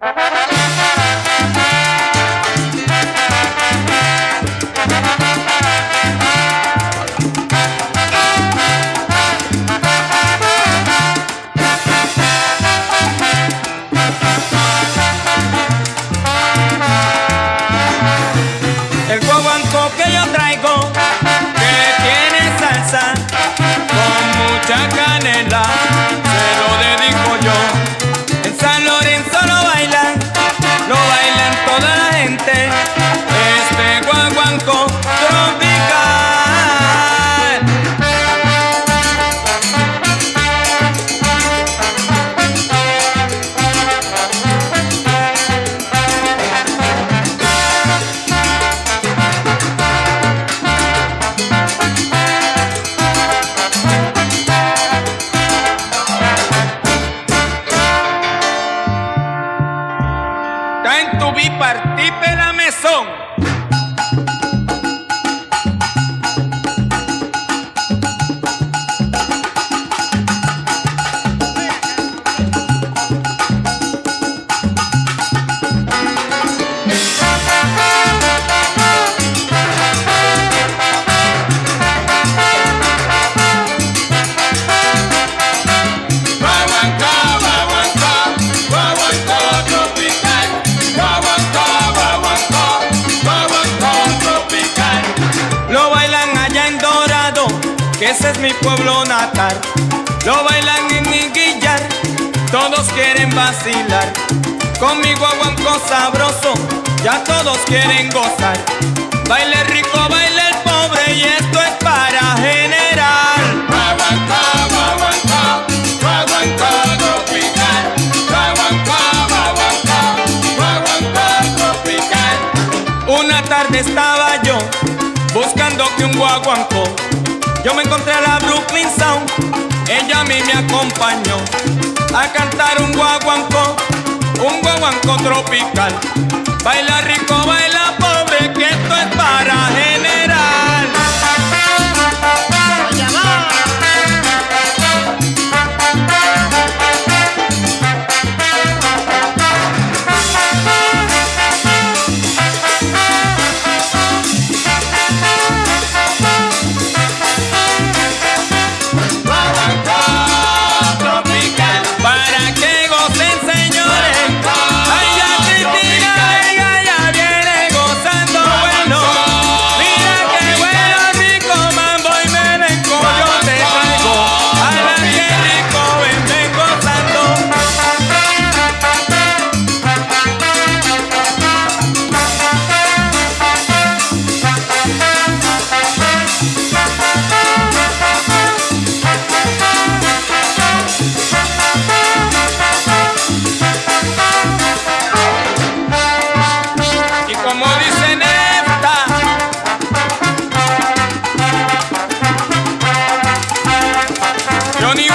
El guaguanco que yo traigo, que tiene salsa, con mucha canela. tem. tant to be per la maison. Ese es mi pueblo natal. Lo bailan en mi guillar, todos quieren vacilar. Conmigo aguanco sabroso, ya todos quieren gozar. Baile rico, baile el pobre y esto es para general. Guaguancó, guaguancó, guaguancó tropical. Guaguancó, guaguancó, guaguancó tropical. Una tarde estaba yo buscando que un guaguancó yo me encontré a la Brooklyn Sound, ella a mí me acompañó a cantar un guaguancó, un guaguancó tropical. Baila rico, baila como dice Nefta. Yo ni